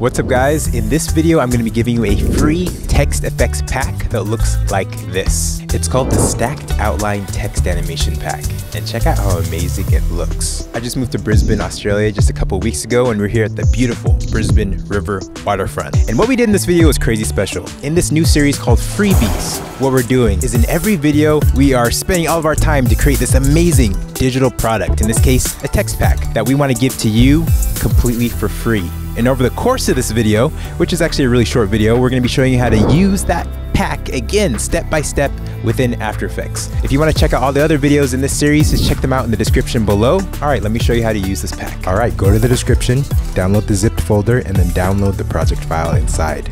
What's up guys? In this video, I'm gonna be giving you a free text effects pack that looks like this. It's called the Stacked Outline Text Animation Pack. And check out how amazing it looks. I just moved to Brisbane, Australia just a couple weeks ago and we're here at the beautiful Brisbane River waterfront. And what we did in this video was crazy special. In this new series called Freebies, what we're doing is in every video, we are spending all of our time to create this amazing digital product, in this case, a text pack that we wanna give to you completely for free. And over the course of this video, which is actually a really short video, we're gonna be showing you how to use that pack again, step by step within After Effects. If you wanna check out all the other videos in this series, just check them out in the description below. All right, let me show you how to use this pack. All right, go to the description, download the zipped folder, and then download the project file inside.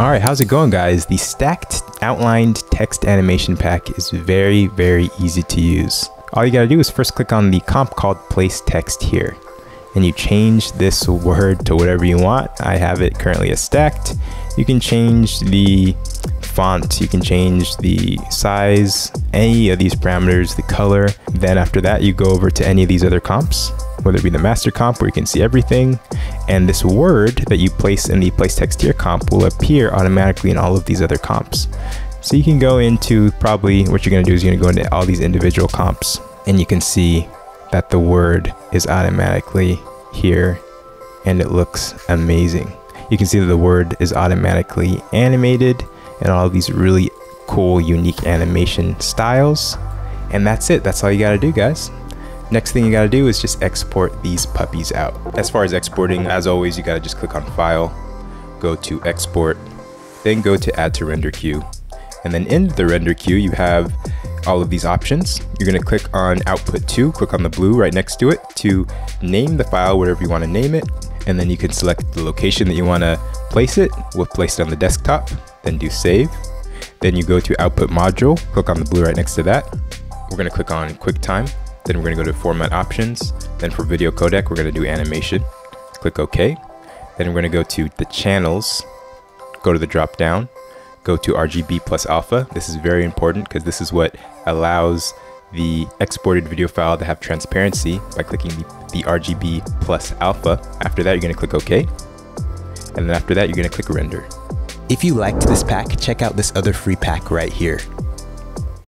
All right, how's it going guys? The stacked outlined text animation pack is very, very easy to use. All you gotta do is first click on the comp called place text here and you change this word to whatever you want. I have it currently as stacked. You can change the font, you can change the size, any of these parameters, the color. Then after that, you go over to any of these other comps, whether it be the master comp where you can see everything. And this word that you place in the place text here comp will appear automatically in all of these other comps. So you can go into probably what you're gonna do is you're gonna go into all these individual comps and you can see that the word is automatically here and it looks amazing. You can see that the word is automatically animated and all these really cool, unique animation styles. And that's it. That's all you gotta do, guys. Next thing you gotta do is just export these puppies out. As far as exporting, as always, you gotta just click on File, go to Export, then go to Add to Render Queue. And then in the render queue, you have all of these options. You're gonna click on output to, click on the blue right next to it to name the file whatever you wanna name it. And then you can select the location that you wanna place it. We'll place it on the desktop, then do save. Then you go to output module, click on the blue right next to that. We're gonna click on QuickTime. Then we're gonna go to format options. Then for video codec, we're gonna do animation. Click OK. Then we're gonna go to the channels, go to the drop down, go to RGB plus alpha. This is very important because this is what allows the exported video file to have transparency by clicking the, the RGB plus alpha. After that, you're gonna click OK. And then after that, you're gonna click render. If you liked this pack, check out this other free pack right here.